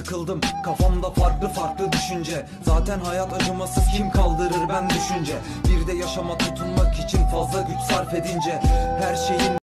sıkıldım. Kafamda farklı farklı düşünce. Zaten hayat acımasız kim kaldırır ben düşünce. Bir de yaşama tutunmak için fazla güç sarf edince. Her şeyin